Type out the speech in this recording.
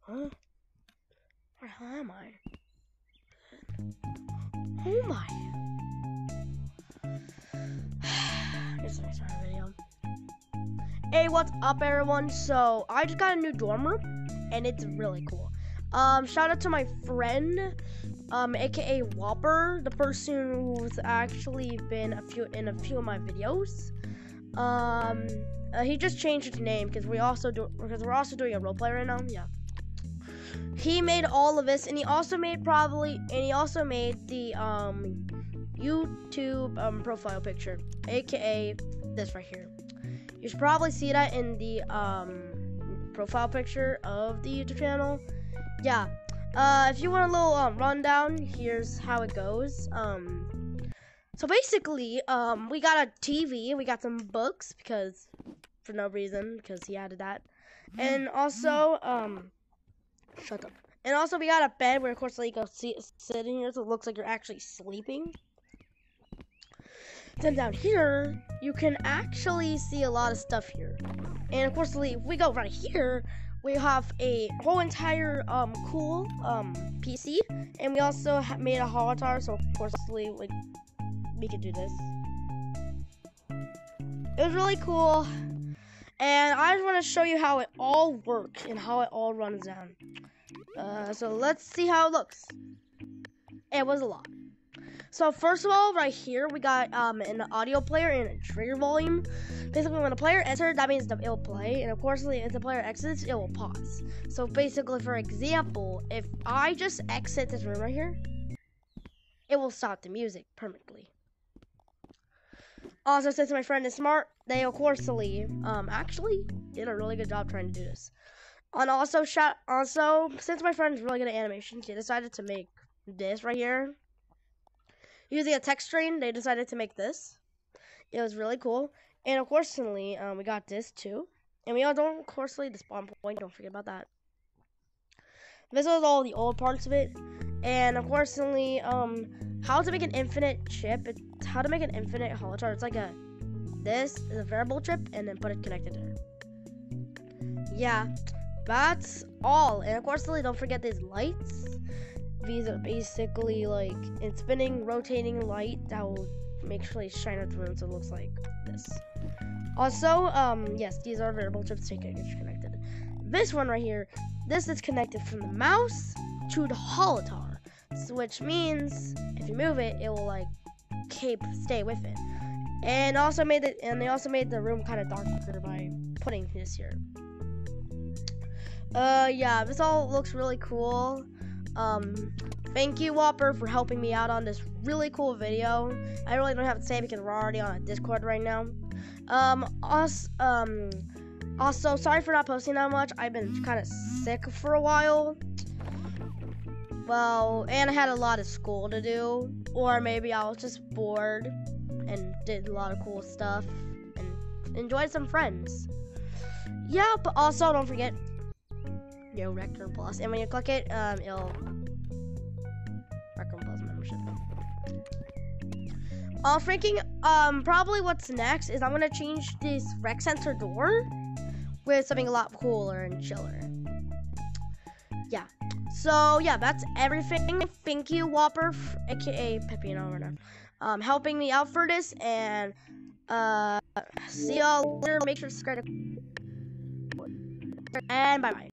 Huh? Where am I? Oh my. This is video. Hey, what's up, everyone? So, I just got a new dorm room, and it's really cool. Um, shout out to my friend, um, aka Whopper, the person who's actually been a few in a few of my videos. Um, uh, he just changed his name because we also do because we're also doing a roleplay right now. Yeah. He made all of this, and he also made probably, and he also made the um YouTube um profile picture, aka this right here. You should probably see that in the um profile picture of the YouTube channel. Yeah. Uh, if you want a little um, rundown, here's how it goes. Um, so basically, um, we got a TV, we got some books because for no reason because he added that, and also um, shut up. And also we got a bed where of course like you go sit, sit in here so it looks like you're actually sleeping. Then down here, you can actually see a lot of stuff here. And of course, if we go right here, we have a whole entire um cool um PC, and we also made a holotar. So of course, like we could do this. It was really cool, and I just want to show you how it all works and how it all runs down. Uh, so let's see how it looks. It was a lot. So first of all, right here we got um, an audio player and a trigger volume. Basically, when a player enters, that means it will play, and of course, if the player exits, it will pause. So basically, for example, if I just exit this room right here, it will stop the music permanently. Also, since my friend is smart, they of course leave. um actually did a really good job trying to do this. And also, shot also since my friend's really good at animation, she decided to make this right here using a text string, they decided to make this. It was really cool. And of course, um, we got this too. And we all don't, of course, the spawn point. Don't forget about that. This was all the old parts of it. And of course, um, how to make an infinite chip. It's how to make an infinite holotar. It's like a, this is a variable chip, and then put it connected there. Yeah, that's all. And of course, don't forget these lights. These are basically like a spinning, rotating light that will make sure they shine at the room so it looks like this. Also, um, yes, these are variable chips to get connected. This one right here, this is connected from the mouse to the holotar, so which means if you move it, it will like keep stay with it. And also made it, and they also made the room kind of darker by putting this here. Uh, yeah, this all looks really cool. Um, thank you, Whopper, for helping me out on this really cool video. I really don't have to say because we're already on a Discord right now. Um, also, um, also, sorry for not posting that much. I've been kind of sick for a while. Well, and I had a lot of school to do, or maybe I was just bored and did a lot of cool stuff and enjoyed some friends. Yeah, but also don't forget Yo Rec Room Plus, and when you click it, um, it'll Rec Room Plus membership. Uh, freaking, um, probably what's next is I'm gonna change this rec center door with something a lot cooler and chiller. Yeah. So yeah, that's everything. Thank you, Whopper, aka Pepino, now, um, helping me out for this, and uh, see y'all later. Make sure to subscribe, and bye bye.